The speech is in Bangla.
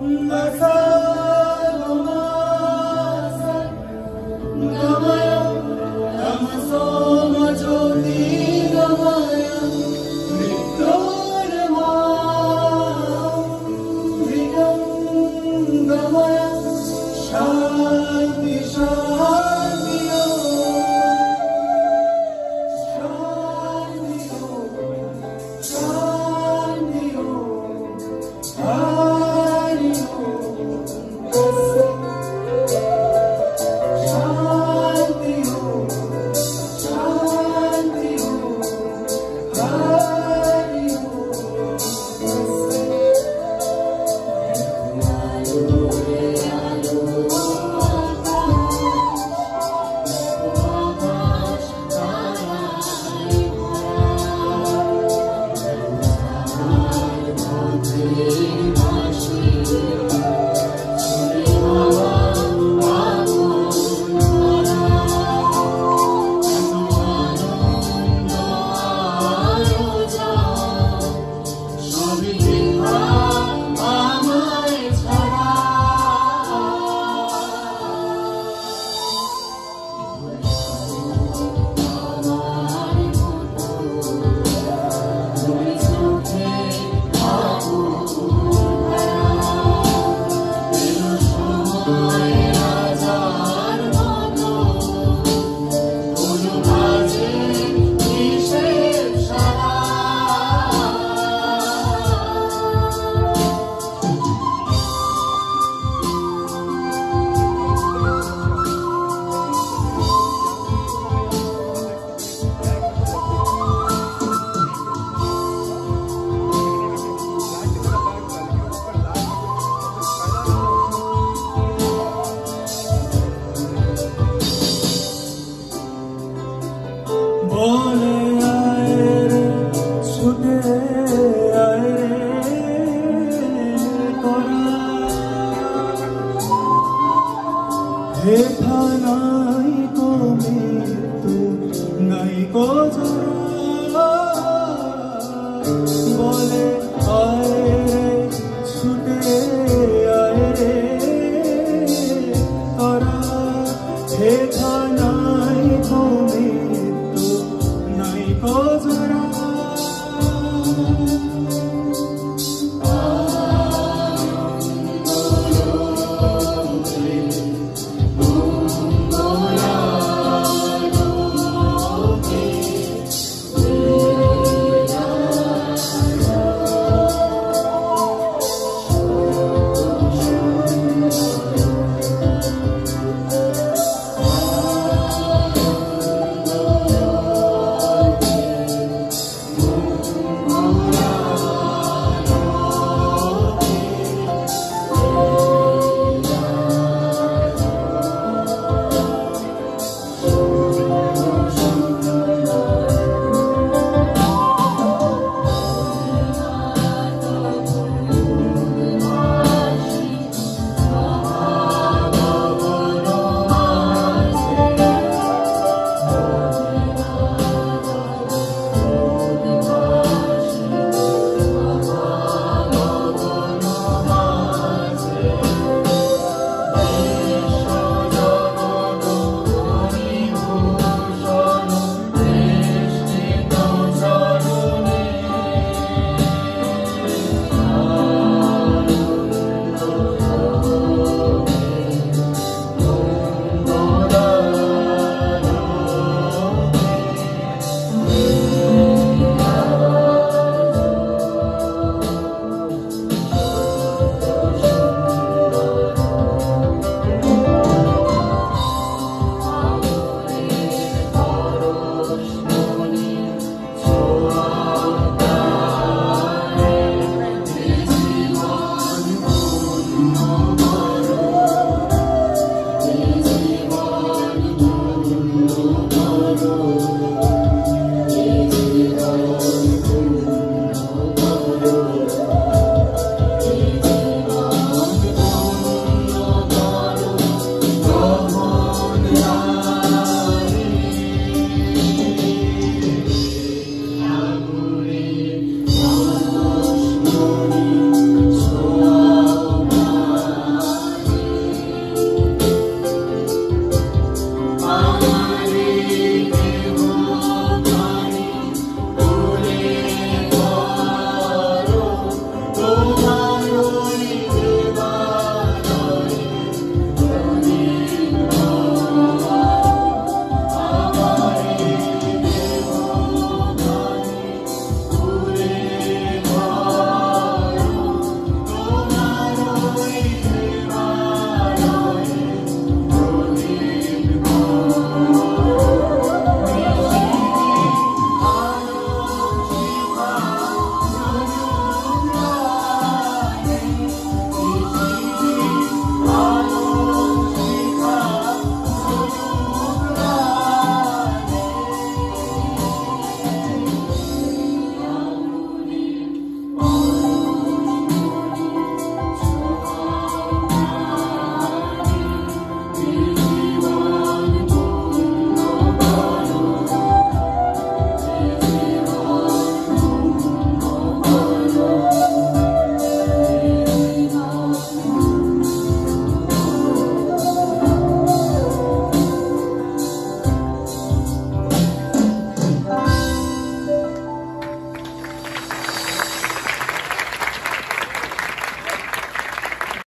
Masa নাই বলে